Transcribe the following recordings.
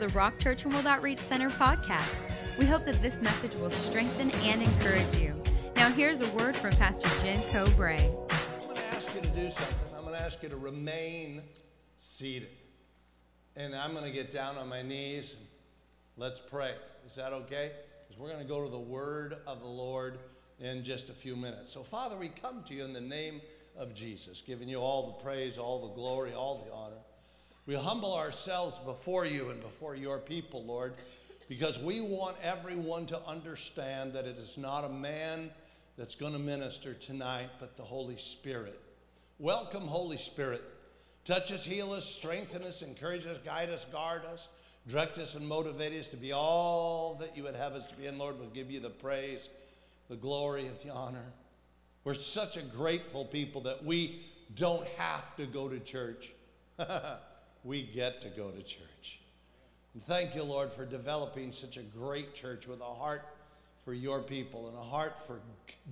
The Rock Church and World Outreach Center podcast. We hope that this message will strengthen and encourage you. Now, here's a word from Pastor Jim Cobrae. I'm going to ask you to do something. I'm going to ask you to remain seated. And I'm going to get down on my knees and let's pray. Is that okay? Because we're going to go to the word of the Lord in just a few minutes. So, Father, we come to you in the name of Jesus, giving you all the praise, all the glory, all the honor. We humble ourselves before you and before your people, Lord, because we want everyone to understand that it is not a man that's going to minister tonight, but the Holy Spirit. Welcome, Holy Spirit. Touch us, heal us, strengthen us, encourage us, guide us, guard us, direct us, and motivate us to be all that you would have us to be. And Lord, we'll give you the praise, the glory, and the honor. We're such a grateful people that we don't have to go to church. we get to go to church. And thank you, Lord, for developing such a great church with a heart for your people and a heart for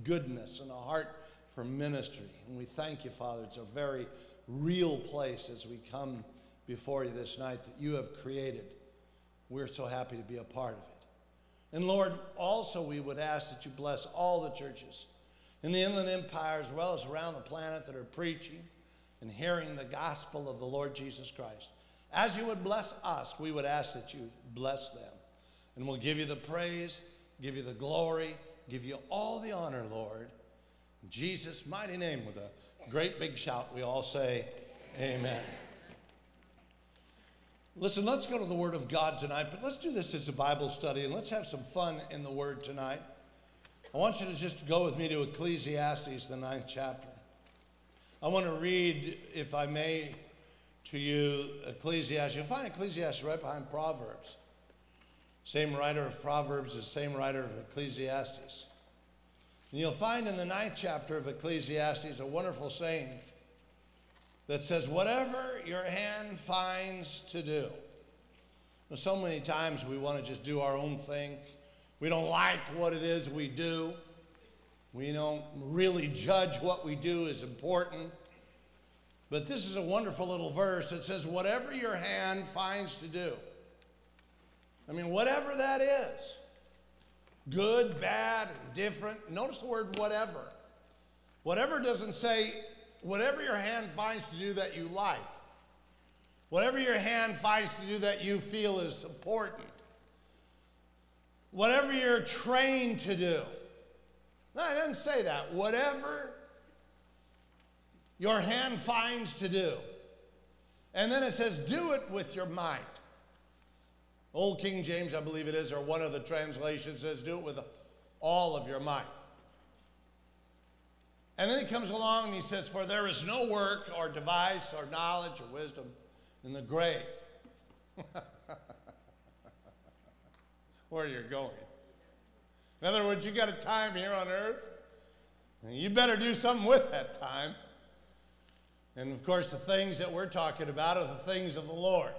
goodness and a heart for ministry. And we thank you, Father. It's a very real place as we come before you this night that you have created. We're so happy to be a part of it. And Lord, also we would ask that you bless all the churches in the Inland Empire as well as around the planet that are preaching and hearing the gospel of the Lord Jesus Christ. As you would bless us, we would ask that you bless them. And we'll give you the praise, give you the glory, give you all the honor, Lord. In Jesus' mighty name, with a great big shout, we all say, Amen. Listen, let's go to the Word of God tonight, but let's do this as a Bible study and let's have some fun in the Word tonight. I want you to just go with me to Ecclesiastes, the ninth chapter. I want to read, if I may, to you Ecclesiastes. You'll find Ecclesiastes right behind Proverbs. Same writer of Proverbs is same writer of Ecclesiastes. And you'll find in the ninth chapter of Ecclesiastes a wonderful saying that says, Whatever your hand finds to do. So many times we want to just do our own thing. We don't like what it is we do. We don't really judge what we do is important. But this is a wonderful little verse that says, Whatever your hand finds to do. I mean, whatever that is good, bad, different. Notice the word whatever. Whatever doesn't say whatever your hand finds to do that you like. Whatever your hand finds to do that you feel is important. Whatever you're trained to do. No, it doesn't say that. Whatever your hand finds to do. And then it says, do it with your might. Old King James, I believe it is, or one of the translations says, do it with all of your might. And then he comes along and he says, For there is no work or device or knowledge or wisdom in the grave. Where you're going. In other words, you got a time here on earth, and you better do something with that time. And of course, the things that we're talking about are the things of the Lord.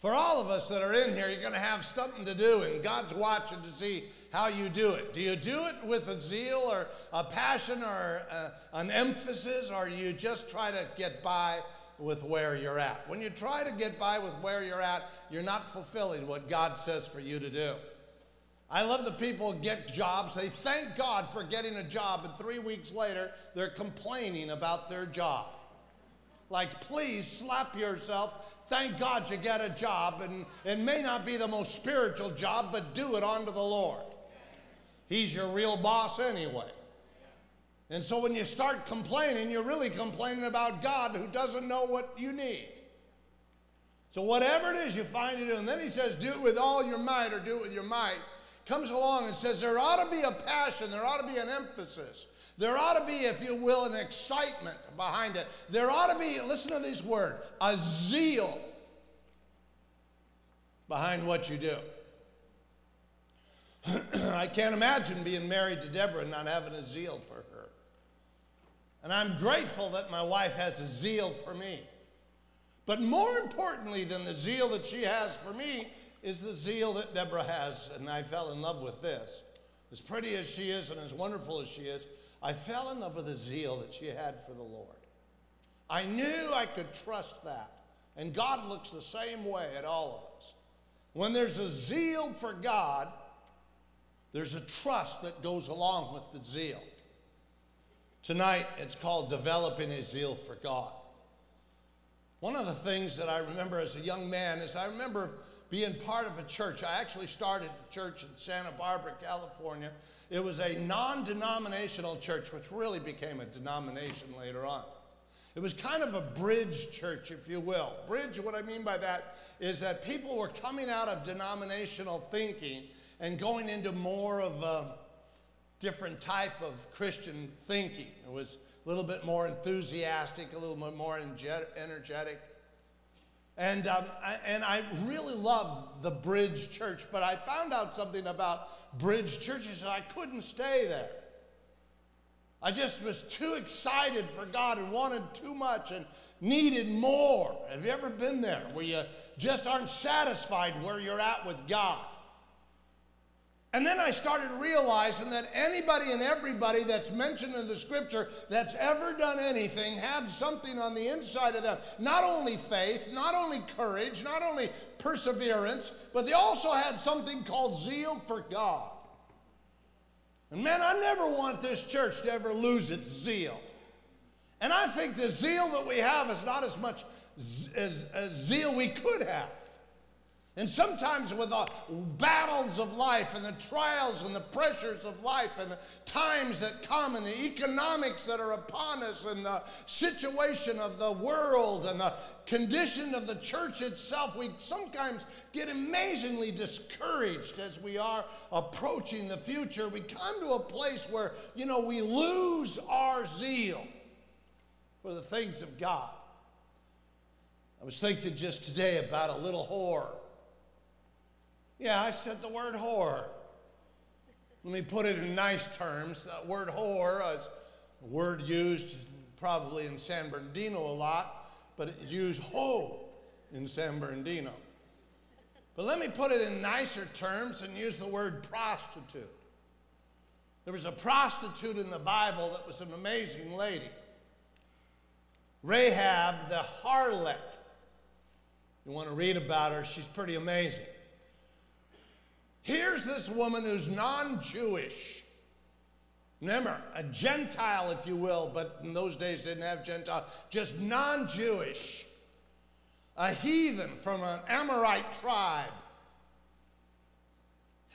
For all of us that are in here, you're going to have something to do, and God's watching to see how you do it. Do you do it with a zeal or a passion or a, an emphasis, or you just try to get by with where you're at? When you try to get by with where you're at, you're not fulfilling what God says for you to do. I love the people who get jobs. They thank God for getting a job, and three weeks later, they're complaining about their job. Like, please slap yourself. Thank God you get a job, and it may not be the most spiritual job, but do it unto the Lord. He's your real boss anyway. And so when you start complaining, you're really complaining about God who doesn't know what you need. So whatever it is you find to do, and then he says, do it with all your might or do it with your might comes along and says there ought to be a passion, there ought to be an emphasis. There ought to be, if you will, an excitement behind it. There ought to be, listen to this word, a zeal behind what you do. I can't imagine being married to Deborah and not having a zeal for her. And I'm grateful that my wife has a zeal for me. But more importantly than the zeal that she has for me is the zeal that Deborah has, and I fell in love with this. As pretty as she is and as wonderful as she is, I fell in love with the zeal that she had for the Lord. I knew I could trust that And God looks the same way at all of us. When there's a zeal for God, there's a trust that goes along with the zeal. Tonight, it's called developing a zeal for God. One of the things that I remember as a young man is I remember being part of a church. I actually started a church in Santa Barbara, California. It was a non denominational church, which really became a denomination later on. It was kind of a bridge church, if you will. Bridge, what I mean by that is that people were coming out of denominational thinking and going into more of a different type of Christian thinking. It was a little bit more enthusiastic, a little bit more energetic. And, um, I, and I really love the Bridge Church, but I found out something about Bridge churches, and I couldn't stay there. I just was too excited for God and wanted too much and needed more. Have you ever been there where you just aren't satisfied where you're at with God? And then I started realizing that anybody and everybody that's mentioned in the scripture that's ever done anything had something on the inside of them. Not only faith, not only courage, not only perseverance, but they also had something called zeal for God. And man, I never want this church to ever lose its zeal. And I think the zeal that we have is not as much as, as zeal we could have. And sometimes with the battles of life and the trials and the pressures of life and the times that come and the economics that are upon us and the situation of the world and the condition of the church itself, we sometimes get amazingly discouraged as we are approaching the future. We come to a place where, you know, we lose our zeal for the things of God. I was thinking just today about a little whore yeah, I said the word whore. Let me put it in nice terms. That word whore is a word used probably in San Bernardino a lot, but it's used ho in San Bernardino. But let me put it in nicer terms and use the word prostitute. There was a prostitute in the Bible that was an amazing lady. Rahab the harlot. You want to read about her, she's pretty amazing. Here's this woman who's non Jewish. Remember, a Gentile, if you will, but in those days didn't have Gentile, just non Jewish. A heathen from an Amorite tribe.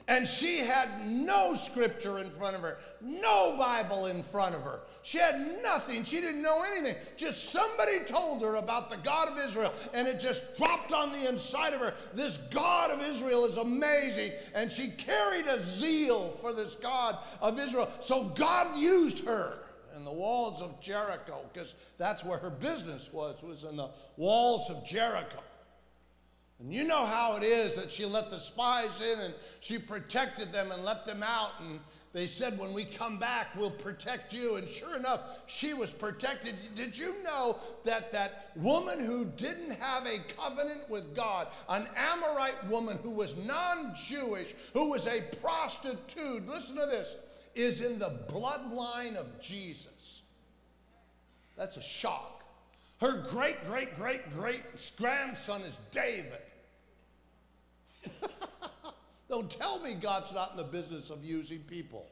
And she had no scripture in front of her, no Bible in front of her. She had nothing. She didn't know anything. Just somebody told her about the God of Israel, and it just dropped on the inside of her. This God of Israel is amazing. And she carried a zeal for this God of Israel. So God used her in the walls of Jericho, because that's where her business was, was in the walls of Jericho. And you know how it is that she let the spies in and she protected them and let them out and they said, when we come back, we'll protect you. And sure enough, she was protected. Did you know that that woman who didn't have a covenant with God, an Amorite woman who was non Jewish, who was a prostitute, listen to this, is in the bloodline of Jesus? That's a shock. Her great, great, great, great grandson is David. Don't tell me God's not in the business of using people.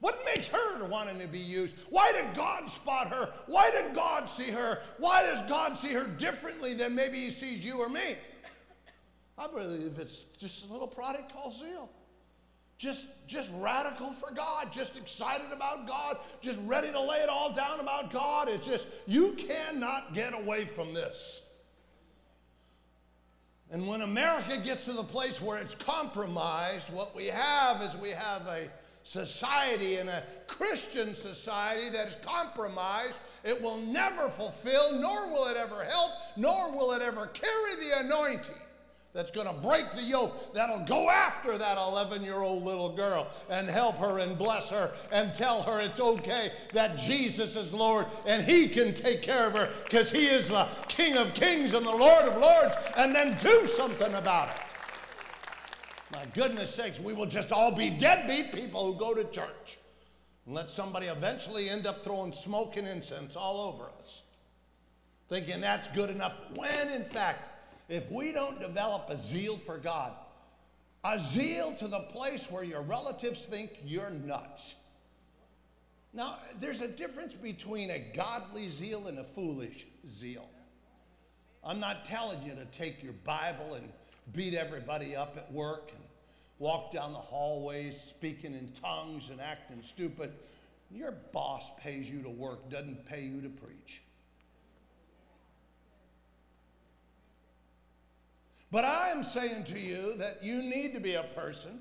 What makes her wanting to be used? Why did God spot her? Why did God see her? Why does God see her differently than maybe he sees you or me? I believe it's just a little product called zeal. Just, just radical for God, just excited about God, just ready to lay it all down about God. It's just, you cannot get away from this. And when America gets to the place where it's compromised, what we have is we have a society and a Christian society that is compromised. It will never fulfill, nor will it ever help, nor will it ever carry the anointing that's going to break the yoke, that'll go after that 11 year old little girl and help her and bless her and tell her it's okay that Jesus is Lord and He can take care of her because He is the King of Kings and the Lord of Lords, and then do something about it. My goodness sakes, we will just all be deadbeat people who go to church and let somebody eventually end up throwing smoke and incense all over us. thinking that's good enough, when in fact, if we don't develop a zeal for God, a zeal to the place where your relatives think you're nuts. Now, there's a difference between a godly zeal and a foolish zeal. I'm not telling you to take your Bible and beat everybody up at work and walk down the hallways speaking in tongues and acting stupid. Your boss pays you to work, doesn't pay you to preach. But I am saying to you that you need to be a person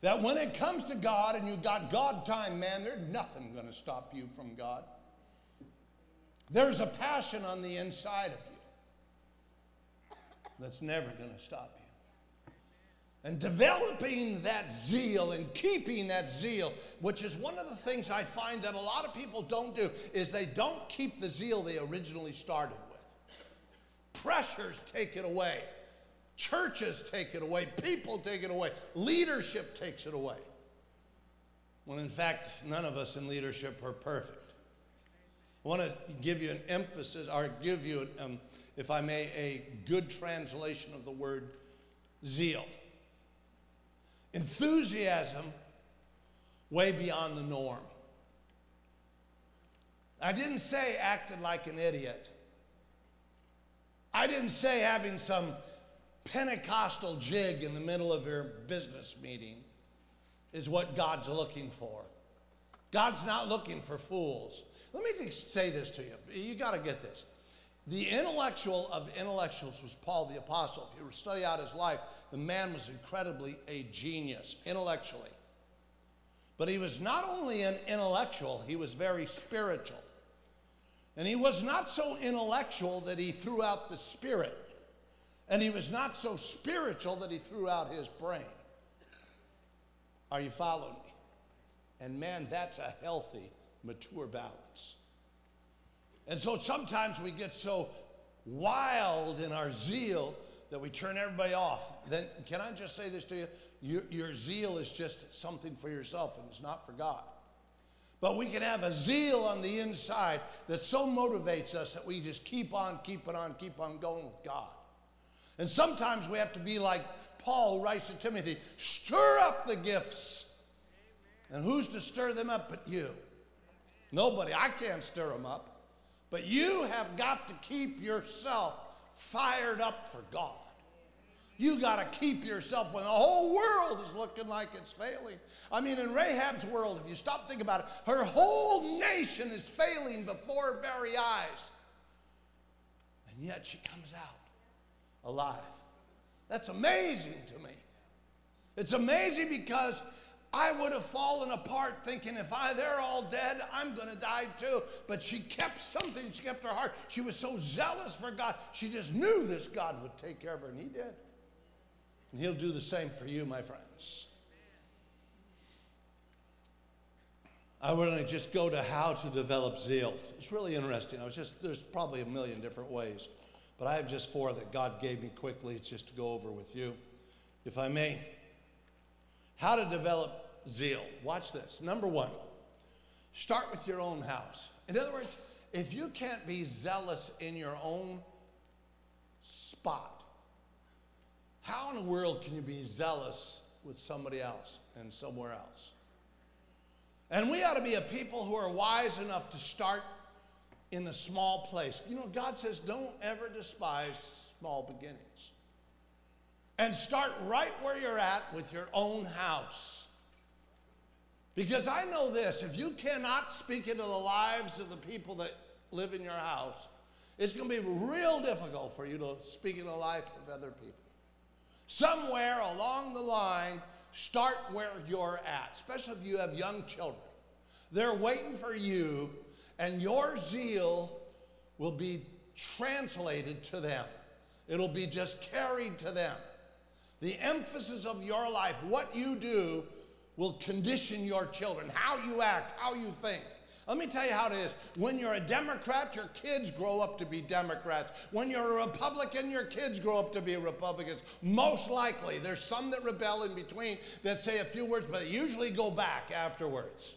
that when it comes to God and you've got God time, man, there's nothing going to stop you from God. There's a passion on the inside of you that's never going to stop you. And developing that zeal and keeping that zeal, which is one of the things I find that a lot of people don't do, is they don't keep the zeal they originally started. Pressures take it away. Churches take it away. People take it away. Leadership takes it away. When in fact, none of us in leadership are perfect. I want to give you an emphasis, or give you, um, if I may, a good translation of the word zeal. Enthusiasm way beyond the norm. I didn't say acted like an idiot. I didn't say having some Pentecostal jig in the middle of your business meeting is what God's looking for. God's not looking for fools. Let me say this to you. You got to get this. The intellectual of intellectuals was Paul the Apostle. If you study out his life, the man was incredibly a genius intellectually. But he was not only an intellectual, he was very spiritual. And he was not so intellectual that he threw out the spirit. And he was not so spiritual that he threw out his brain. Are you following me? And man, that's a healthy, mature balance. And so sometimes we get so wild in our zeal that we turn everybody off. Then, can I just say this to you? Your, your zeal is just something for yourself and it's not for God. But we can have a zeal on the inside that so motivates us that we just keep on, keeping on, keep on going with God. And sometimes we have to be like Paul writes to Timothy stir up the gifts. And who's to stir them up but you? Nobody. I can't stir them up. But you have got to keep yourself fired up for God. You got to keep yourself when the whole world is looking like it's failing. I mean, in Rahab's world, if you stop thinking about it, her whole nation is failing before her very eyes. And yet she comes out alive. That's amazing to me. It's amazing because I would have fallen apart thinking if I they're all dead, I'm going to die too. But she kept something, she kept her heart. She was so zealous for God. She just knew this God would take care of her, and he did. And he'll do the same for you, my friends. I want to just go to how to develop zeal. It's really interesting. I was just there's probably a million different ways. But I have just four that God gave me quickly. It's just to go over with you, if I may. How to develop zeal. Watch this. Number one, start with your own house. In other words, if you can't be zealous in your own spot, how in the world can you be zealous with somebody else and somewhere else? And we ought to be a people who are wise enough to start in a small place. You know, God says, don't ever despise small beginnings. And start right where you're at with your own house. Because I know this if you cannot speak into the lives of the people that live in your house, it's going to be real difficult for you to speak into the life of other people. Somewhere along the line, start where you're at, especially if you have young children. They're waiting for you and your zeal will be translated to them. It'll be just carried to them. The emphasis of your life, what you do, will condition your children, how you act, how you think. Let me tell you how it is. When you're a Democrat, your kids grow up to be Democrats. When you're a Republican, your kids grow up to be Republicans. Most likely. There's some that rebel in between that say a few words, but usually go back afterwards.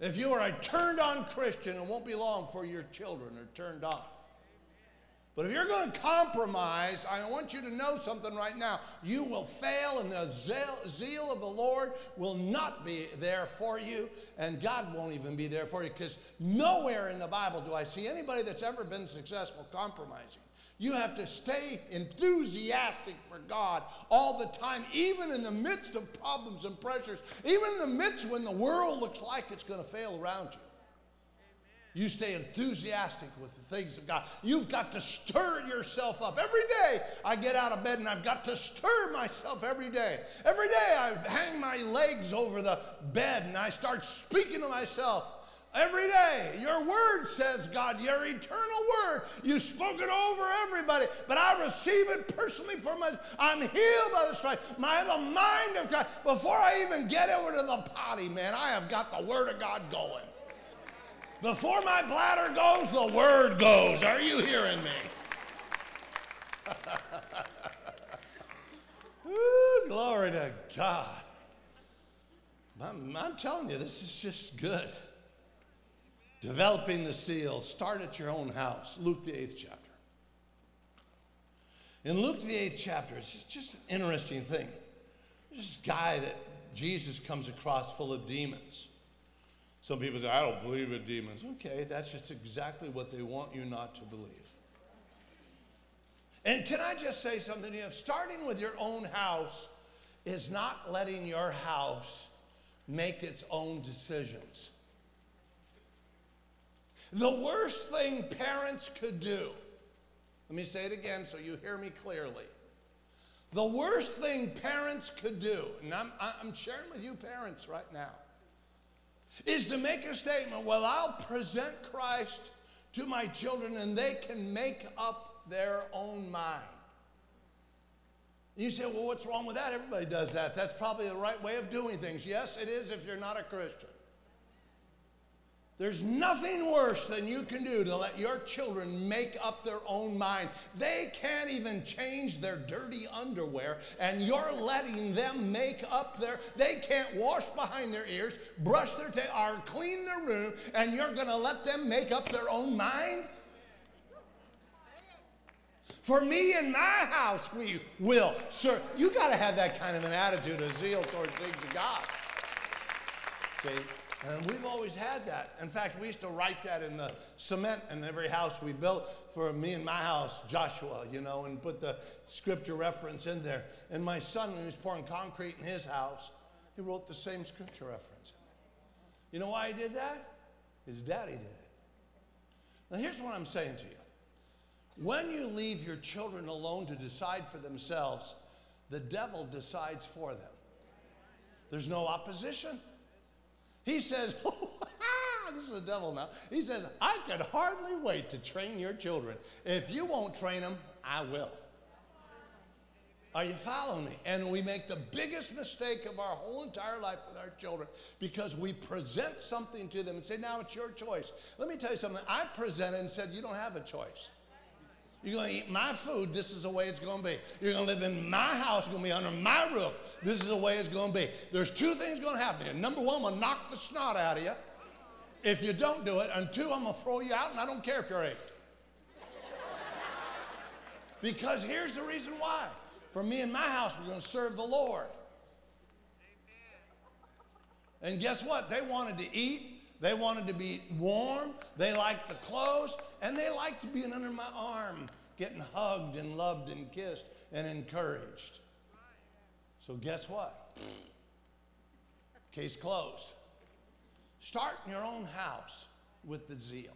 If you are a turned on Christian, it won't be long before your children are turned on. But if you're going to compromise, I want you to know something right now. You will fail, and the zeal of the Lord will not be there for you, and God won't even be there for you because nowhere in the Bible do I see anybody that's ever been successful compromising. You have to stay enthusiastic for God all the time, even in the midst of problems and pressures, even in the midst when the world looks like it's going to fail around you. You stay enthusiastic with the things of God. You've got to stir yourself up. Every day I get out of bed and I've got to stir myself every day. Every day I hang my legs over the bed and I start speaking to myself. Every day, your word says, God, your eternal word. You spoke it over everybody, but I receive it personally for myself. I'm healed by the stripes. I have the mind of God. Before I even get over to the potty, man, I have got the word of God going. Before my bladder goes, the word goes. Are you hearing me? Ooh, glory to God. I'm, I'm telling you, this is just good. Developing the seal. Start at your own house. Luke, the eighth chapter. In Luke, the eighth chapter, it's just an interesting thing. There's this guy that Jesus comes across full of demons. Some people say, I don't believe in demons. Okay, that's just exactly what they want you not to believe. And can I just say something to you? Starting with your own house is not letting your house make its own decisions. The worst thing parents could do, let me say it again so you hear me clearly. The worst thing parents could do, and I'm, I'm sharing with you parents right now, is to make a statement, well, I'll present Christ to my children and they can make up their own mind. You say, well, what's wrong with that? Everybody does that. That's probably the right way of doing things. Yes, it is if you're not a Christian. There's nothing worse than you can do to let your children make up their own mind. They can't even change their dirty underwear, and you're letting them make up their, they can't wash behind their ears, brush their teeth, or clean their room, and you're going to let them make up their own mind? For me and my house, we will. Sir, you got to have that kind of an attitude of zeal towards things of God. See? And we've always had that. In fact, we used to write that in the cement in every house we built for me and my house, Joshua, you know, and put the scripture reference in there. And my son, when he was pouring concrete in his house, he wrote the same scripture reference. You know why he did that? His daddy did it. Now, here's what I'm saying to you when you leave your children alone to decide for themselves, the devil decides for them. There's no opposition. He says, oh, this is the devil now. He says, I could hardly wait to train your children. If you won't train them, I will. Are you following me? And we make the biggest mistake of our whole entire life with our children because we present something to them and say, now it's your choice. Let me tell you something. I presented and said, you don't have a choice. You're going to eat my food. This is the way it's going to be. You're going to live in my house. You're going to be under my roof. This is the way it's going to be. There's two things going to happen here. Number one, I'm going to knock the snot out of you if you don't do it. And two, I'm going to throw you out, and I don't care if you're eight. because here's the reason why. For me and my house, we're going to serve the Lord. And guess what? They wanted to eat they wanted to be warm. They liked the clothes. And they liked being under my arm, getting hugged and loved and kissed and encouraged. So, guess what? Case closed. Start in your own house with the zeal.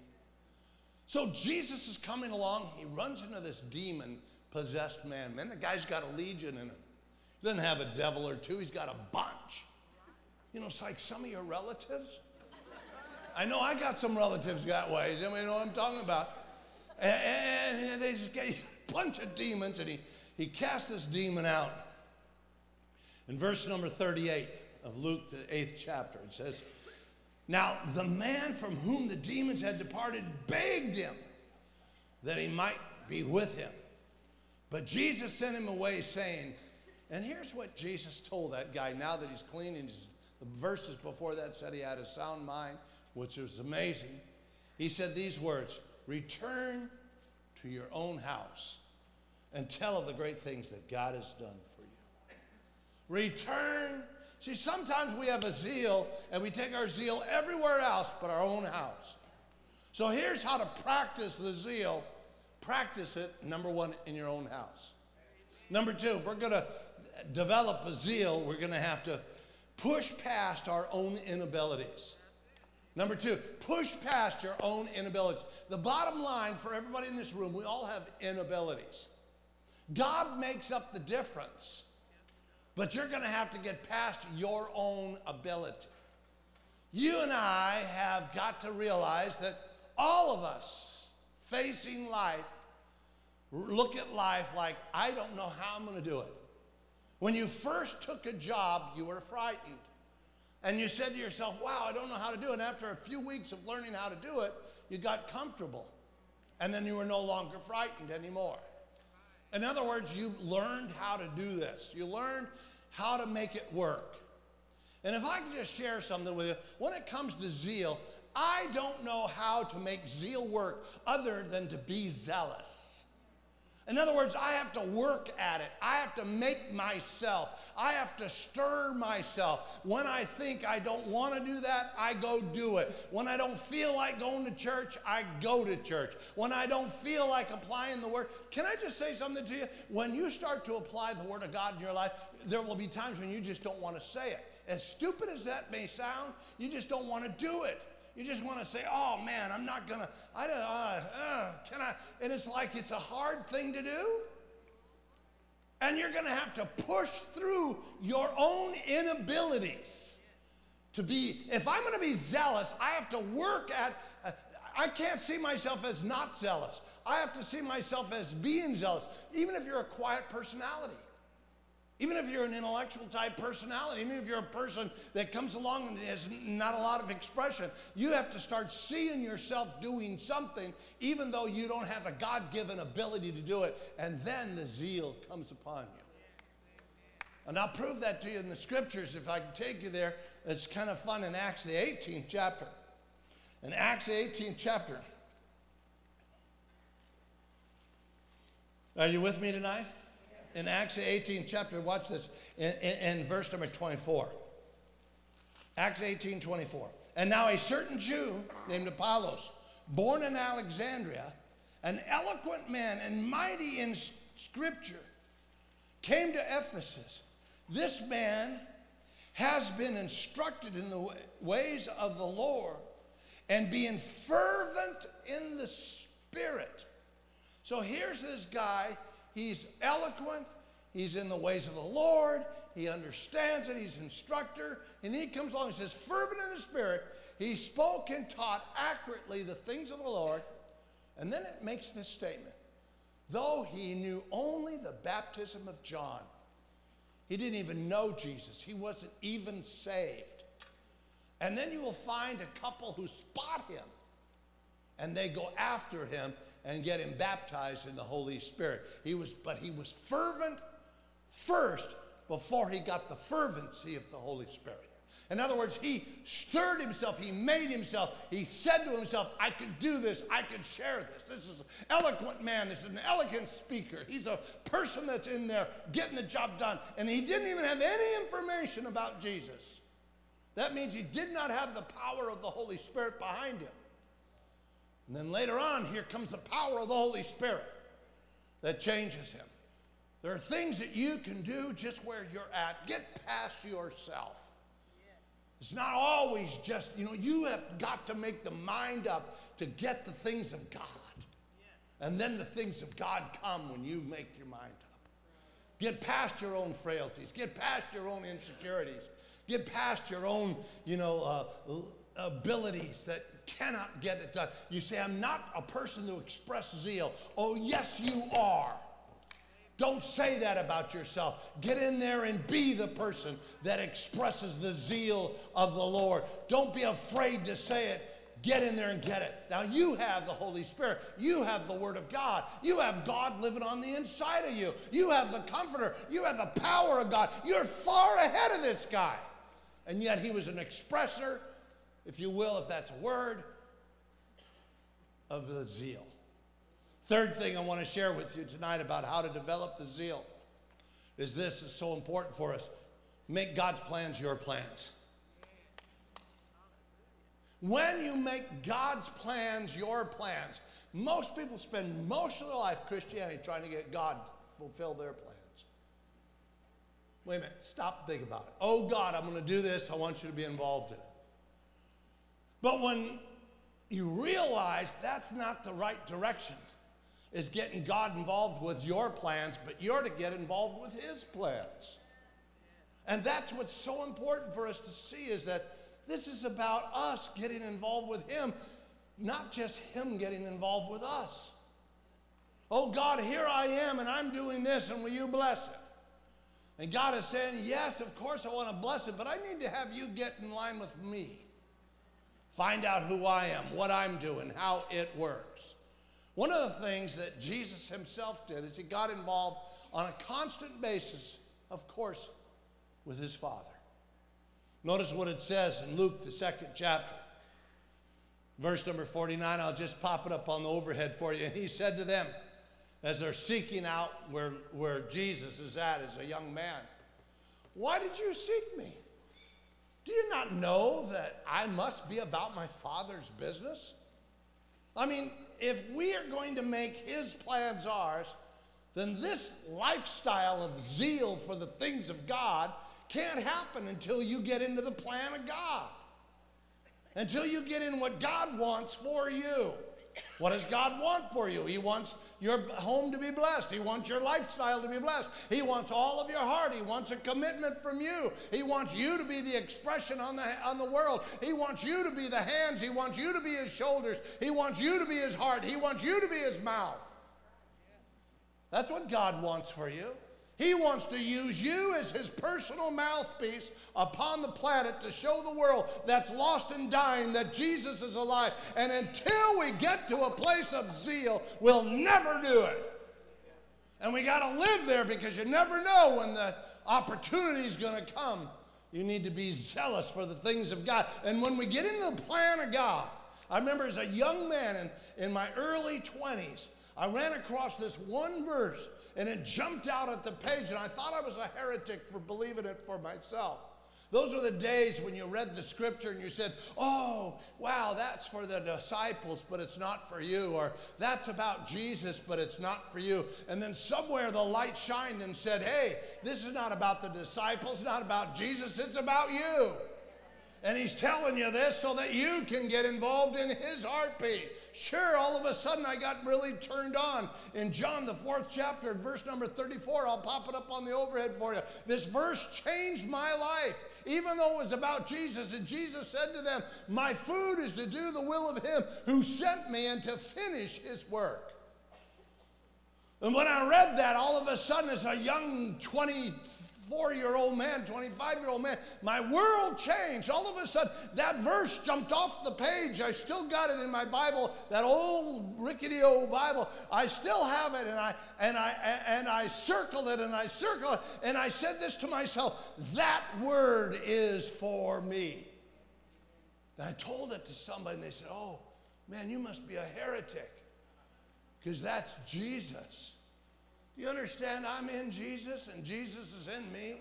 So, Jesus is coming along. He runs into this demon possessed man. Man, the guy's got a legion in him. He doesn't have a devil or two, he's got a bunch. You know, it's like some of your relatives I know I got some relatives that way. Anybody know what I'm talking about? And, and they just get a bunch of demons, and he, he cast this demon out. In verse number 38 of Luke, the eighth chapter, it says, Now the man from whom the demons had departed begged him that he might be with him. But Jesus sent him away, saying, and here's what Jesus told that guy now that he's clean. And the verses before that said he had a sound mind which was amazing, he said these words Return to your own house and tell of the great things that God has done for you. Return. See, sometimes we have a zeal and we take our zeal everywhere else but our own house. So here's how to practice the zeal practice it, number one, in your own house. Number two, if we're going to develop a zeal, we're going to have to push past our own inabilities. Number two, push past your own inabilities. The bottom line for everybody in this room, we all have inabilities. God makes up the difference, but you're going to have to get past your own ability. You and I have got to realize that all of us facing life look at life like, I don't know how I'm going to do it. When you first took a job, you were frightened. And you said to yourself, wow, I don't know how to do it. And after a few weeks of learning how to do it, you got comfortable. And then you were no longer frightened anymore. In other words, you learned how to do this. You learned how to make it work. And if I can just share something with you, when it comes to zeal, I don't know how to make zeal work other than to be zealous. In other words, I have to work at it. I have to make myself. I have to stir myself. When I think I don't want to do that, I go do it. When I don't feel like going to church, I go to church. When I don't feel like applying the word, can I just say something to you? When you start to apply the word of God in your life, there will be times when you just don't want to say it. As stupid as that may sound, you just don't want to do it. You just want to say, oh man, I'm not going to, I don't, uh, uh, can I? And it's like it's a hard thing to do. And you're going to have to push through your own inabilities to be, if I'm going to be zealous, I have to work at, uh, I can't see myself as not zealous. I have to see myself as being zealous, even if you're a quiet personality. Even if you're an intellectual type personality, even if you're a person that comes along and has not a lot of expression, you have to start seeing yourself doing something, even though you don't have a God given ability to do it. And then the zeal comes upon you. And I'll prove that to you in the scriptures if I can take you there. It's kind of fun in Acts, the 18th chapter. In Acts, the 18th chapter. Are you with me tonight? in Acts the 18th chapter, watch this, in, in, in verse number 24. Acts 18, 24. And now a certain Jew named Apollos, born in Alexandria, an eloquent man and mighty in scripture, came to Ephesus. This man has been instructed in the ways of the Lord and being fervent in the Spirit. So here's this guy He's eloquent. He's in the ways of the Lord. He understands it. He's an instructor. And he comes along and says, fervent in the spirit. He spoke and taught accurately the things of the Lord. And then it makes this statement though he knew only the baptism of John, he didn't even know Jesus, he wasn't even saved. And then you will find a couple who spot him and they go after him and get him baptized in the Holy Spirit. He was, but he was fervent first before he got the fervency of the Holy Spirit. In other words, he stirred himself, he made himself, he said to himself, I could do this, I could share this. This is an eloquent man, this is an eloquent speaker. He's a person that's in there getting the job done. And he didn't even have any information about Jesus. That means he did not have the power of the Holy Spirit behind him. And then later on, here comes the power of the Holy Spirit that changes him. There are things that you can do just where you're at. Get past yourself. It's not always just, you know, you have got to make the mind up to get the things of God. And then the things of God come when you make your mind up. Get past your own frailties. Get past your own insecurities. Get past your own, you know, uh, abilities that cannot get it done. You say, I'm not a person to express zeal. Oh, yes, you are. Don't say that about yourself. Get in there and be the person that expresses the zeal of the Lord. Don't be afraid to say it. Get in there and get it. Now, you have the Holy Spirit. You have the Word of God. You have God living on the inside of you. You have the Comforter. You have the power of God. You're far ahead of this guy. And yet, he was an expresser if you will, if that's a word, of the zeal. Third thing I want to share with you tonight about how to develop the zeal is this is so important for us. Make God's plans your plans. When you make God's plans your plans, most people spend most of their life Christianity trying to get God to fulfill their plans. Wait a minute, stop and think about it. Oh God, I'm going to do this. I want you to be involved in it. But when you realize that's not the right direction, is getting God involved with your plans, but you're to get involved with His plans. And that's what's so important for us to see is that this is about us getting involved with Him, not just Him getting involved with us. Oh God, here I am and I'm doing this, and will you bless it? And God is saying, Yes, of course I want to bless it, but I need to have you get in line with me. Find out who I am, what I'm doing, how it works. One of the things that Jesus himself did is he got involved on a constant basis, of course, with his Father. Notice what it says in Luke, the second chapter. Verse number 49, I'll just pop it up on the overhead for you. And he said to them, as they're seeking out where, where Jesus is at as a young man, Why did you seek me? Do you not know that I must be about my Father's business? I mean, if we are going to make His plans ours, then this lifestyle of zeal for the things of God can't happen until you get into the plan of God. Until you get in what God wants for you. What does God want for you? He wants your home to be blessed. He wants your lifestyle to be blessed. He wants all of your heart. He wants a commitment from you. He wants you to be the expression on the, on the world. He wants you to be the hands. He wants you to be his shoulders. He wants you to be his heart. He wants you to be his mouth. That's what God wants for you. He wants to use you as his personal mouthpiece upon the planet to show the world that's lost and dying that Jesus is alive. And until we get to a place of zeal, we'll never do it. And we got to live there because you never know when the opportunity is going to come. You need to be zealous for the things of God. And when we get into the plan of God, I remember as a young man in, in my early 20s, I ran across this one verse and it jumped out at the page, and I thought I was a heretic for believing it for myself. Those were the days when you read the scripture and you said, Oh, wow, that's for the disciples, but it's not for you. Or that's about Jesus, but it's not for you. And then somewhere the light shined and said, Hey, this is not about the disciples, not about Jesus, it's about you. And he's telling you this so that you can get involved in his heartbeat. Sure, all of a sudden I got really turned on. In John, the fourth chapter, verse number 34, I'll pop it up on the overhead for you. This verse changed my life, even though it was about Jesus. And Jesus said to them, My food is to do the will of him who sent me and to finish his work. And when I read that, all of a sudden, as a young 20, 24 year old man, 25 year old man, my world changed. All of a sudden, that verse jumped off the page. I still got it in my Bible, that old rickety old Bible. I still have it, and I and I and I circle it and I circle it, and I said this to myself: that word is for me. And I told it to somebody, and they said, "Oh, man, you must be a heretic, because that's Jesus." You understand? I'm in Jesus and Jesus is in me.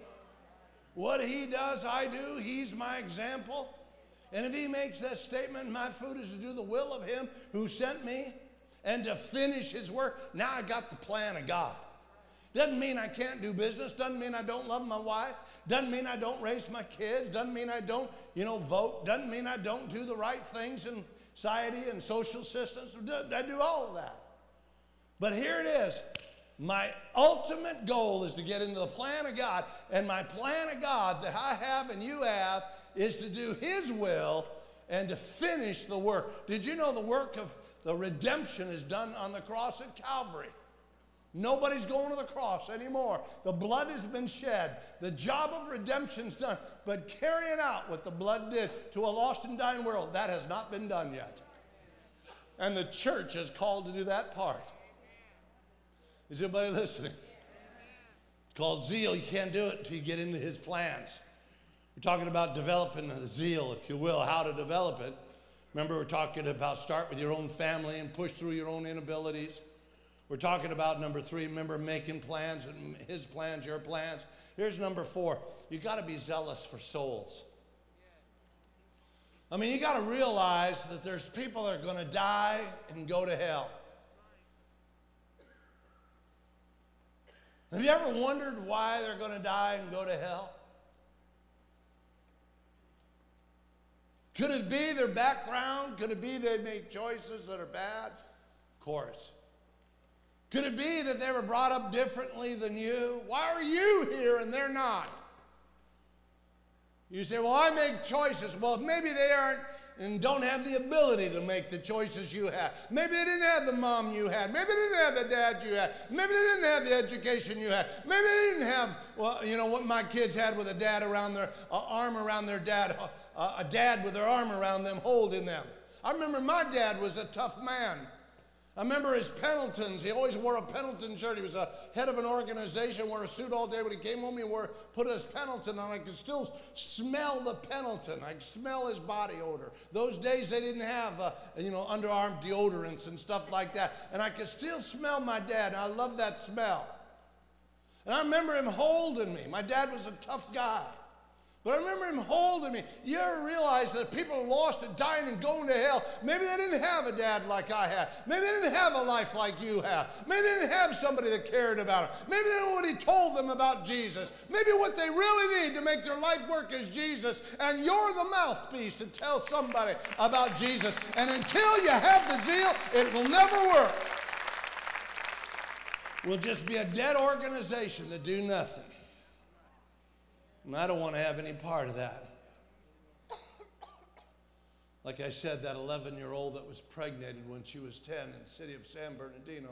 What he does, I do. He's my example. And if he makes that statement, my food is to do the will of him who sent me and to finish his work, now I got the plan of God. Doesn't mean I can't do business. Doesn't mean I don't love my wife. Doesn't mean I don't raise my kids. Doesn't mean I don't, you know, vote. Doesn't mean I don't do the right things in society and social systems. I do all of that. But here it is. My ultimate goal is to get into the plan of God, and my plan of God that I have and you have is to do His will and to finish the work. Did you know the work of the redemption is done on the cross at Calvary? Nobody's going to the cross anymore. The blood has been shed. The job of redemption's done. But carrying out what the blood did to a lost and dying world, that has not been done yet. And the church is called to do that part. Is anybody listening? It's called zeal. You can't do it until you get into his plans. We're talking about developing the zeal, if you will, how to develop it. Remember, we're talking about start with your own family and push through your own inabilities. We're talking about number three, remember making plans and his plans, your plans. Here's number four you got to be zealous for souls. I mean, you got to realize that there's people that are going to die and go to hell. Have you ever wondered why they're going to die and go to hell? Could it be their background? Could it be they make choices that are bad? Of course. Could it be that they were brought up differently than you? Why are you here and they're not? You say, Well, I make choices. Well, maybe they aren't and don't have the ability to make the choices you have. Maybe they didn't have the mom you had. Maybe they didn't have the dad you had. Maybe they didn't have the education you had. Maybe they didn't have, well, you know, what my kids had with a dad around their uh, arm around their dad, uh, a dad with their arm around them, holding them. I remember my dad was a tough man. I remember his Pendletons. He always wore a Pendleton shirt. He was a head of an organization, wore a suit all day. When he came home, he wore, put his Pendleton on. I could still smell the Pendleton. I could smell his body odor. Those days they didn't have, uh, you know, underarm deodorants and stuff like that. And I could still smell my dad. I love that smell. And I remember him holding me. My dad was a tough guy. But I remember him holding me. You ever realize that people are lost and dying and going to hell? Maybe they didn't have a dad like I had. Maybe they didn't have a life like you have. Maybe they didn't have somebody that cared about them. Maybe they nobody told them about Jesus. Maybe what they really need to make their life work is Jesus. And you're the mouthpiece to tell somebody about Jesus. And until you have the zeal, it will never work. We'll just be a dead organization that do nothing. And I don't want to have any part of that. Like I said, that 11 year old that was pregnant when she was 10 in the city of San Bernardino,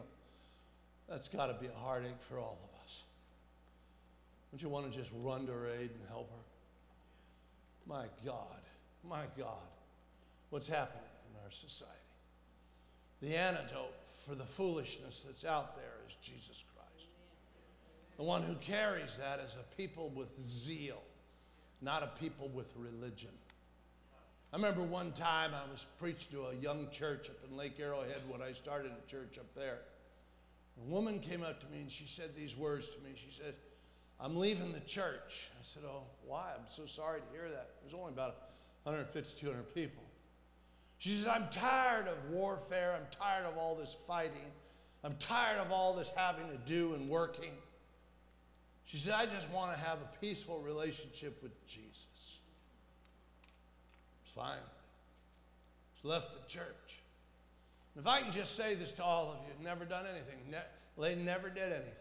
that's got to be a heartache for all of us. Don't you want to just run to her aid and help her? My God, my God, what's happening in our society? The antidote for the foolishness that's out there is Jesus Christ. The one who carries that is a people with zeal, not a people with religion. I remember one time I was preached to a young church up in Lake Arrowhead when I started a church up there. A woman came up to me and she said these words to me. She said, I'm leaving the church. I said, Oh, why? I'm so sorry to hear that. There's only about 150, 200 people. She says, I'm tired of warfare. I'm tired of all this fighting. I'm tired of all this having to do and working. She said, I just want to have a peaceful relationship with Jesus. It's fine. She left the church. If I can just say this to all of you, never done anything. Ne- they never did anything.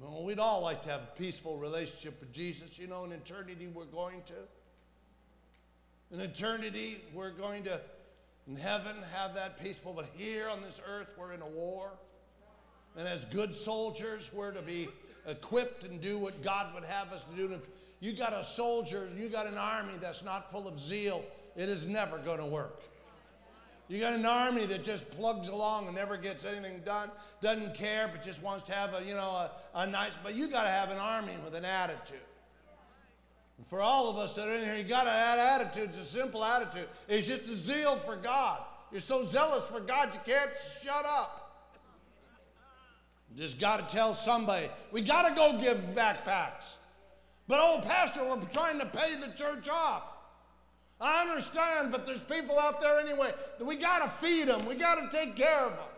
Well, we'd all like to have a peaceful relationship with Jesus. You know, in eternity, we're going to. In eternity, we're going to, in heaven, have that peaceful. But here on this earth, we're in a war. And as good soldiers, we're to be equipped and do what God would have us to do. If you got a soldier, you got an army that's not full of zeal, it is never going to work. You got an army that just plugs along and never gets anything done, doesn't care, but just wants to have a, you know, a, a nice, but you got to have an army with an attitude. And for all of us that are in here, you got to have attitude. It's a simple attitude. It's just a zeal for God. You're so zealous for God, you can't shut up. Just got to tell somebody. We got to go give backpacks. But, oh, Pastor, we're trying to pay the church off. I understand, but there's people out there anyway we got to feed them. We got to take care of them.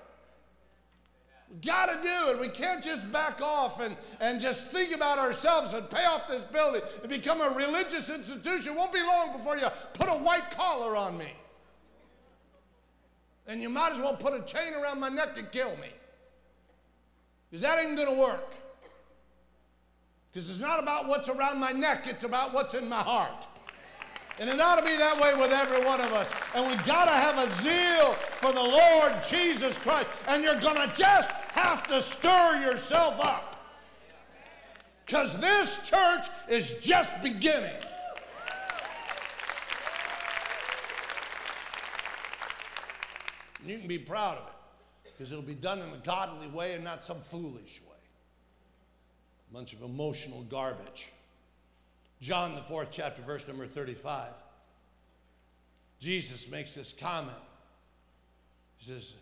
We got to do it. We can't just back off and, and just think about ourselves and pay off this building and become a religious institution. It won't be long before you put a white collar on me. And you might as well put a chain around my neck and kill me. Because that ain't going to work. Because it's not about what's around my neck, it's about what's in my heart. And it ought to be that way with every one of us. And we got to have a zeal for the Lord Jesus Christ. And you're going to just have to stir yourself up. Because this church is just beginning. You can be proud of it because it'll be done in a godly way and not some foolish way. A bunch of emotional garbage. John, the fourth chapter, verse number 35, Jesus makes this comment. He says,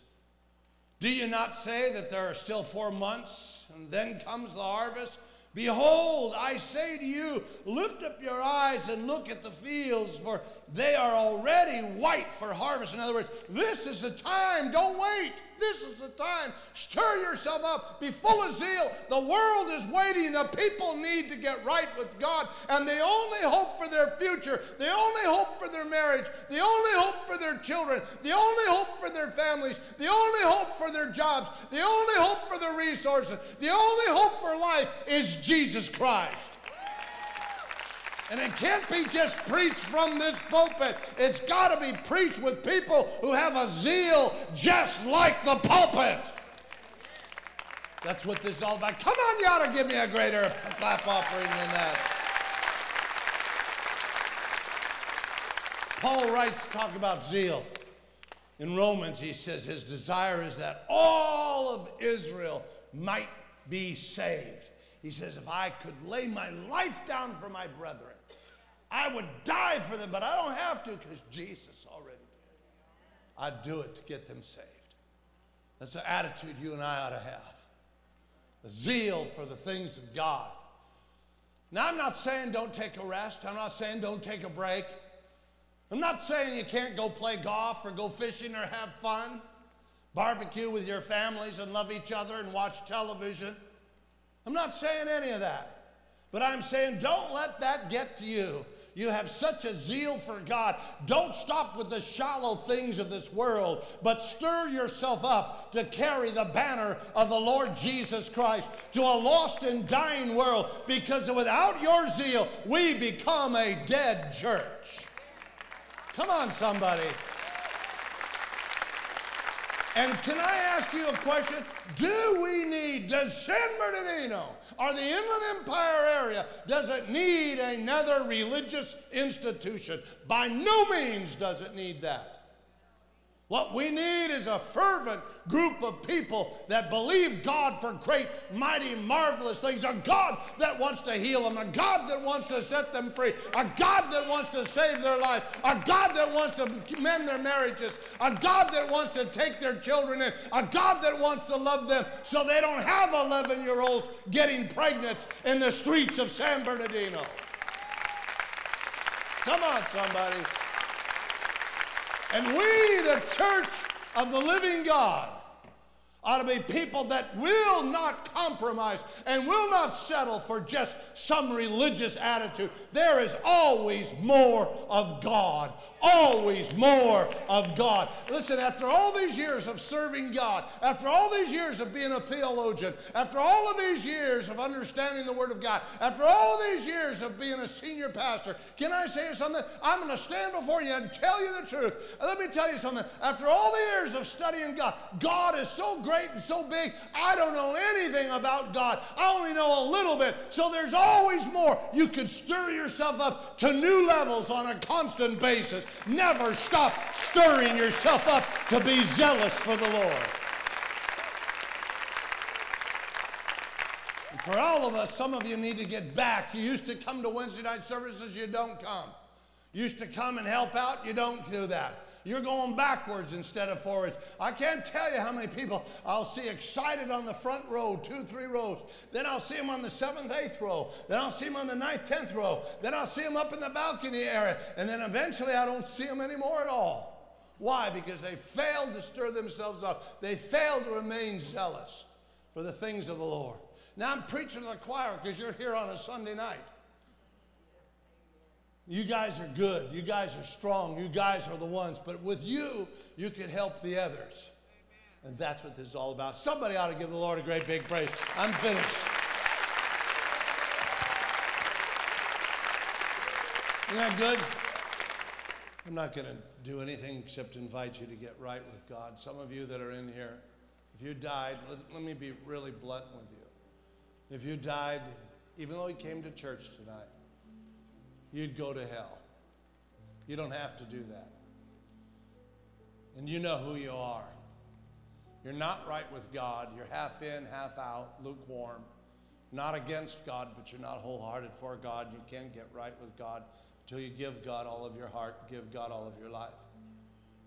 Do you not say that there are still four months and then comes the harvest? Behold, I say to you, lift up your eyes and look at the fields, for they are already white for harvest. In other words, this is the time. Don't wait. This is the time. Stir yourself up. Be full of zeal. The world is waiting. The people need to get right with God. And the only hope for their future, the only hope for their marriage, the only hope for their children, the only hope for their families, the only hope for their jobs, the only hope for their resources, the only hope for life is Jesus Christ. And it can't be just preached from this pulpit. It's got to be preached with people who have a zeal just like the pulpit. That's what this is all about. Come on, you ought to give me a greater clap offering than that. Paul writes, talk about zeal. In Romans, he says his desire is that all of Israel might be saved. He says, if I could lay my life down for my brethren, I would die for them, but I don't have to because Jesus already did. I'd do it to get them saved. That's the attitude you and I ought to have a zeal for the things of God. Now, I'm not saying don't take a rest, I'm not saying don't take a break. I'm not saying you can't go play golf or go fishing or have fun, barbecue with your families and love each other and watch television. I'm not saying any of that. But I'm saying don't let that get to you you have such a zeal for God. Don't stop with the shallow things of this world, but stir yourself up to carry the banner of the Lord Jesus Christ to a lost and dying world because without your zeal, we become a dead church. Come on, somebody. And can I ask you a question? Do we need, does San Bernardino or the Inland Empire area doesn't need another religious institution. By no means does it need that. What we need is a fervent group of people that believe God for great, mighty, marvelous things. A God that wants to heal them, a God that wants to set them free, a God that wants to save their life, a God that wants to mend their marriages, a God that wants to take their children in, a God that wants to love them so they don't have 11 year olds getting pregnant in the streets of San Bernardino. Come on, somebody. And we, the church of the living God, ought to be people that will not compromise and will not settle for just some religious attitude. There is always more of God always more of God. Listen, after all these years of serving God, after all these years of being a theologian, after all of these years of understanding the Word of God, after all these years of being a senior pastor, can I say something? I'm going to stand before you and tell you the truth. let me tell you something. After all the years of studying God, God is so great and so big, I don't know anything about God. I only know a little bit. So there's always more. You can stir yourself up to new levels on a constant basis. Never stop stirring yourself up to be zealous for the Lord. And for all of us, some of you need to get back. You used to come to Wednesday night services, you don't come. You used to come and help out, you don't do that. You're going backwards instead of forwards. I can't tell you how many people I'll see excited on the front row, two, three rows. Then I'll see them on the seventh, eighth row. Then I'll see them on the ninth, tenth row. Then I'll see them up in the balcony area. And then eventually I don't see them anymore at all. Why? Because they failed to stir themselves up. They failed to remain zealous for the things of the Lord. Now I'm preaching to the choir because you're here on a Sunday night. You guys are good. You guys are strong. You guys are the ones. But with you, you can help the others. And that's what this is all about. Somebody ought to give the Lord a great big praise. I'm finished. Isn't that good? I'm not going to do anything except invite you to get right with God. Some of you that are in here, if you died, let, let me be really blunt with you. If you died, even though you came to church tonight, you'd go to hell. You don't have to do that. And you know who you are. You're not right with God. You're half in, half out, lukewarm. not against God, but you're not wholehearted for God. You can't get right with God until you give God all of your heart, give God all of your life.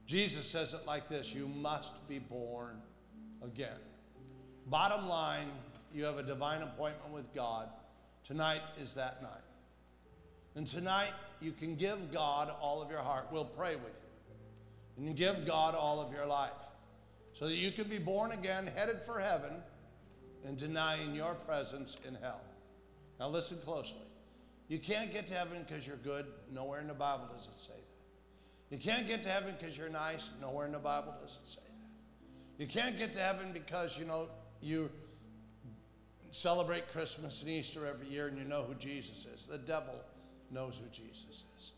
Jesus says it like this You must be born again. Bottom line, you have a divine appointment with God. Tonight is that night. And tonight, you can give God all of your heart. We'll pray with you. And give God all of your life so that you can be born again, headed for heaven, and denying your presence in hell. Now, listen closely. You can't get to heaven because you're good. Nowhere in the Bible does it say that. You can't get to heaven because you're nice. Nowhere in the Bible does it say that. You can't get to heaven because, you know, you celebrate Christmas and Easter every year and you know who Jesus is. The devil knows who Jesus is.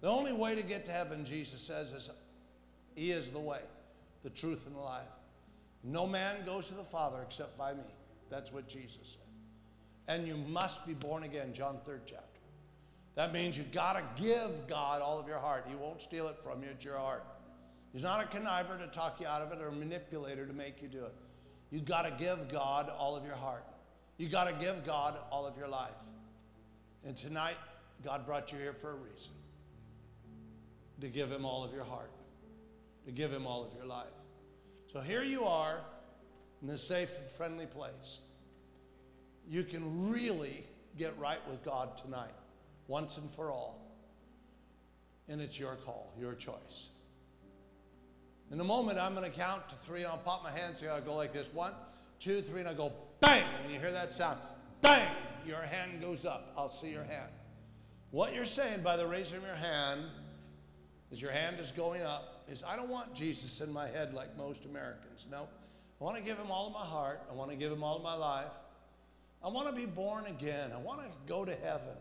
The only way to get to heaven, Jesus says, is He is the way, the truth, and the life. No man goes to the Father except by me. That's what Jesus said. And you must be born again, John 3rd chapter. That means you've got to give God all of your heart. He won't steal it from you, it's your heart. He's not a conniver to talk you out of it or a manipulator to make you do it. You've got to give God all of your heart. You've got to give God all of your life. And tonight, God brought you here for a reason to give Him all of your heart, to give Him all of your life. So here you are in this safe and friendly place. You can really get right with God tonight, once and for all. And it's your call, your choice. In a moment, I'm going to count to three, and I'll pop my hands together. I'll go like this one, two, three, and I go bang. And you hear that sound bang. Your hand goes up. I'll see your hand. What you're saying by the raising of your hand, as your hand is going up, is I don't want Jesus in my head like most Americans. No. I want to give him all of my heart. I want to give him all of my life. I want to be born again. I want to go to heaven.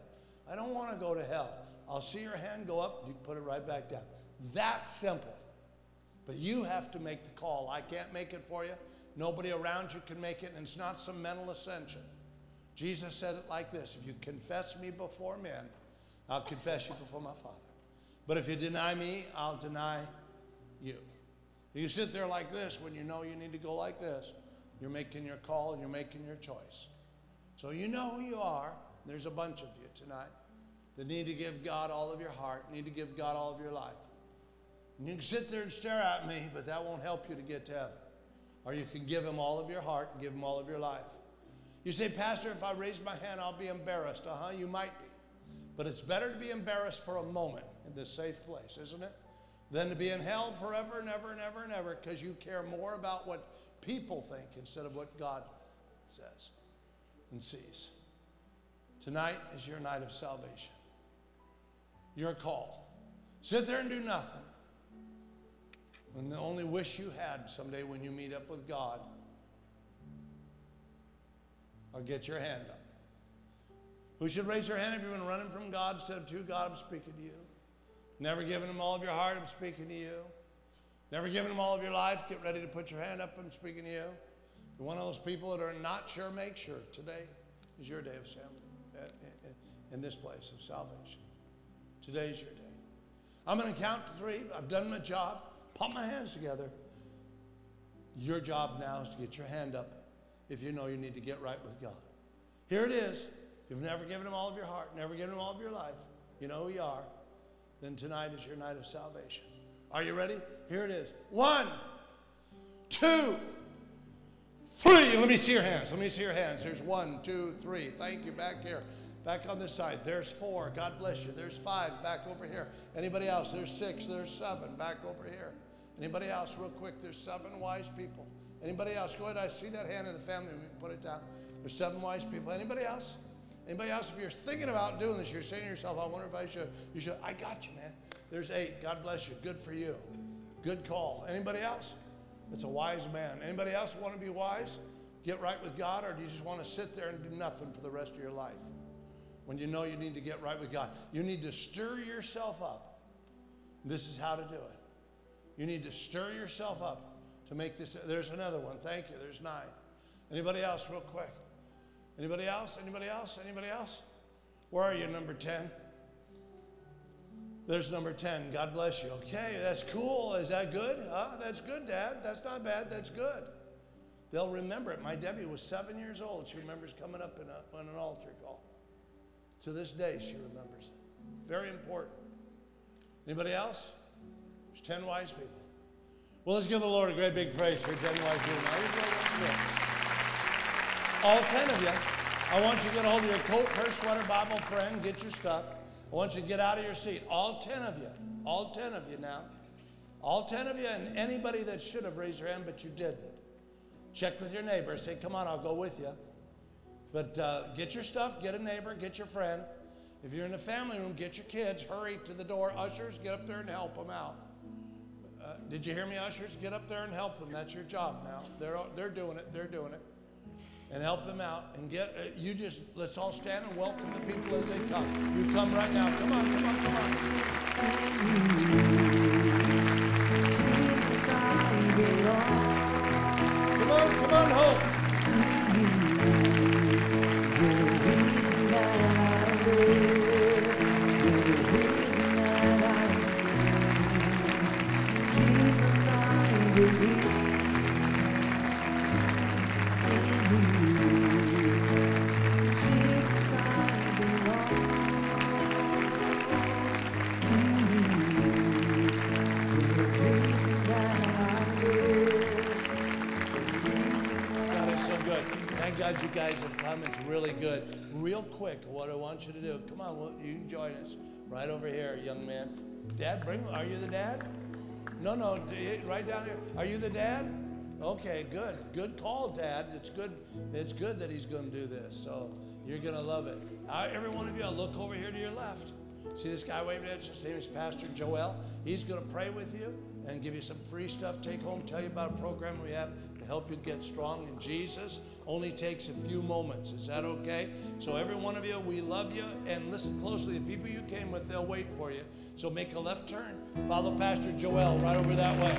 I don't want to go to hell. I'll see your hand go up, you put it right back down. That simple. But you have to make the call. I can't make it for you. Nobody around you can make it, and it's not some mental ascension. Jesus said it like this If you confess me before men, I'll confess you before my Father. But if you deny me, I'll deny you. You sit there like this when you know you need to go like this. You're making your call and you're making your choice. So you know who you are. There's a bunch of you tonight that need to give God all of your heart, need to give God all of your life. And you can sit there and stare at me, but that won't help you to get to heaven. Or you can give Him all of your heart and give Him all of your life. You say, Pastor, if I raise my hand, I'll be embarrassed. Uh huh, you might be. But it's better to be embarrassed for a moment in this safe place, isn't it? Than to be in hell forever and ever and ever and ever because you care more about what people think instead of what God says and sees. Tonight is your night of salvation. Your call. Sit there and do nothing. And the only wish you had someday when you meet up with God, or get your hand up. Who should raise their hand if you've been running from God instead of to God? I'm speaking to you. Never giving Him all of your heart? I'm speaking to you. Never giving Him all of your life? Get ready to put your hand up. I'm speaking to you. You're one of those people that are not sure, make sure. Today is your day of salvation. In this place of salvation. Today is your day. I'm going to count to three. I've done my job. Put my hands together. Your job now is to get your hand up if you know you need to get right with God. Here it is. You've never given Him all of your heart, never given Him all of your life. You know who you are. Then tonight is your night of salvation. Are you ready? Here it is. One, two, three. Let me see your hands. Let me see your hands. There's one, two, three. Thank you. Back here. Back on this side. There's four. God bless you. There's five. Back over here. Anybody else? There's six. There's seven. Back over here. Anybody else? Real quick. There's seven wise people. Anybody else? Go ahead. I see that hand in the family. Put it down. There's seven wise people. Anybody else? Anybody else? If you're thinking about doing this, you're saying to yourself, I wonder if I should. You should. I got you, man. There's eight. God bless you. Good for you. Good call. Anybody else? It's a wise man. Anybody else want to be wise? Get right with God, or do you just want to sit there and do nothing for the rest of your life? When you know you need to get right with God, you need to stir yourself up. This is how to do it. You need to stir yourself up to make this. There's another one. Thank you. There's nine. Anybody else, real quick? Anybody else? Anybody else? Anybody else? Where are you, number 10? There's number 10. God bless you. Okay, that's cool. Is that good? Huh? That's good, Dad. That's not bad. That's good. They'll remember it. My Debbie was seven years old. She remembers coming up in a, on an altar call. To this day, she remembers it. Very important. Anybody else? There's 10 wise people. Well, let's give the Lord a great big praise for 10 wise people. All 10 of you, I want you to get a hold of your coat, purse, sweater, Bible, friend, get your stuff. I want you to get out of your seat. All 10 of you. All 10 of you now. All 10 of you, and anybody that should have raised your hand, but you didn't. Check with your neighbor. Say, come on, I'll go with you. But uh, get your stuff, get a neighbor, get your friend. If you're in the family room, get your kids. Hurry to the door. Ushers, get up there and help them out. Uh, did you hear me, ushers? Get up there and help them. That's your job now. They're, they're doing it. They're doing it. And help them out. And get, uh, you just, let's all stand and welcome the people as they come. You come right now. Come on, come on, come on. Come on, come on, hope. God want you to do, come on, will you join us right over here, young man. Dad, bring, are you the dad? No, no, right down here. Are you the dad? Okay, good. Good call, Dad. It's good. It's good that he's going to do this. So you're going to love it. Right, every one of you, I'll look over here to your left. See this guy waving at you? His name is Pastor Joel. He's going to pray with you and give you some free stuff. Take home, tell you about a program we have to help you get strong in Jesus. Only takes a few moments. Is that okay? So every one of you, we love you and listen closely. The people you came with, they'll wait for you. So make a left turn. Follow Pastor Joel right over that way.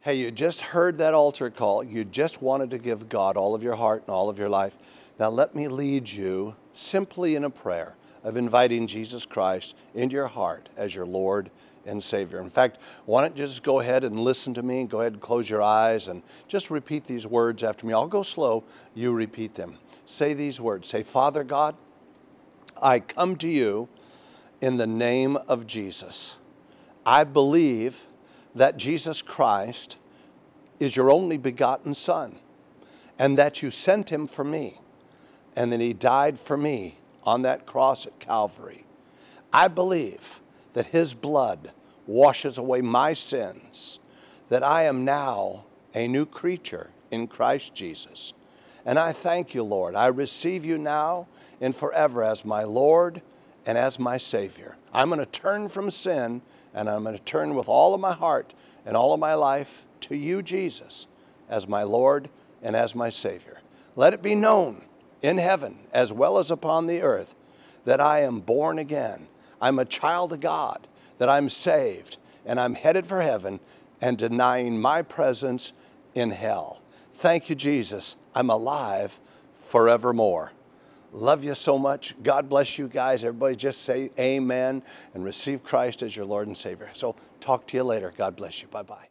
Hey, you just heard that altar call. You just wanted to give God all of your heart and all of your life. Now, let me lead you simply in a prayer of inviting Jesus Christ into your heart as your Lord and Savior. In fact, why don't you just go ahead and listen to me? And go ahead and close your eyes and just repeat these words after me. I'll go slow, you repeat them. Say these words Say, Father God, I come to you in the name of Jesus. I believe that Jesus Christ is your only begotten Son and that you sent him for me and that he died for me on that cross at Calvary. I believe that his blood washes away my sins, that I am now a new creature in Christ Jesus. And I thank you, Lord. I receive you now and forever as my Lord and as my Savior. I'm going to turn from sin and I'm going to turn with all of my heart and all of my life to you, Jesus, as my Lord and as my Savior. Let it be known in heaven as well as upon the earth that I am born again. I'm a child of God, that I'm saved, and I'm headed for heaven and denying my presence in hell. Thank you, Jesus. I'm alive forevermore. Love you so much. God bless you guys. Everybody just say amen and receive Christ as your Lord and Savior. So talk to you later. God bless you. Bye bye.